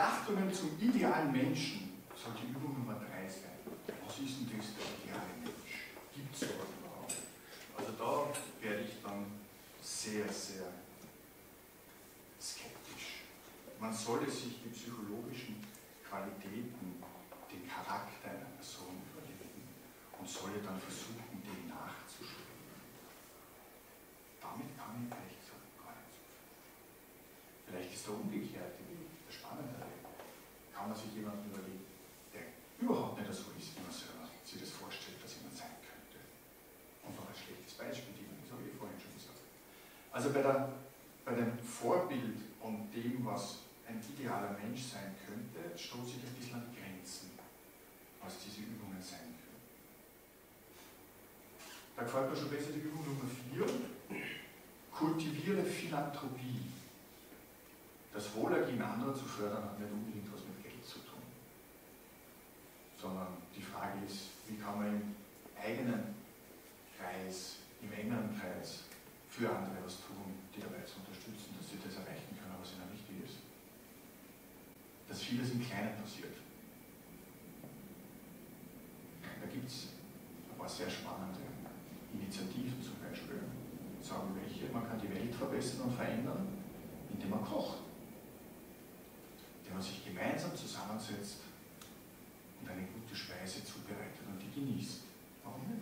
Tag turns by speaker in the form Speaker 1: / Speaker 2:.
Speaker 1: Betrachtungen zum idealen Menschen soll die Übung Nummer 3 sein. Was ist denn das, der ideale Mensch? Gibt es sowas überhaupt? Also da werde ich dann sehr, sehr skeptisch. Man solle sich die psychologischen Qualitäten, den Charakter einer Person überlegen und solle dann versuchen, den nachzuschreiben. Damit kann ich ehrlich gesagt gar nicht so viel. Vielleicht ist der umgekehrte Weg, der spannende. Kann man sich jemanden überlegen, der überhaupt nicht so ist, wie man selber sich das vorstellt, dass jemand sein könnte. Und noch ein schlechtes Beispiel, das habe ich vorhin schon gesagt. Also bei, der, bei dem Vorbild und dem, was ein idealer Mensch sein könnte, stoße ich ein bisschen an Grenzen, was diese Übungen sein können. Da gefällt mir schon besser die Übung Nummer 4. Kultiviere Philanthropie. Das Wohlergehen anderer zu fördern hat nicht unbedingt was mit Geld zu tun. Sondern die Frage ist, wie kann man im eigenen Kreis, im engeren Kreis für andere was tun, die dabei zu unterstützen, dass sie das erreichen können, was ihnen wichtig ist. Dass vieles im Kleinen passiert. Da gibt es ein paar sehr spannende Initiativen zum Beispiel. Sagen welche, man kann die Welt verbessern und verändern, indem man kocht man sich gemeinsam zusammensetzt und eine gute Speise zubereitet und die genießt. Warum nicht?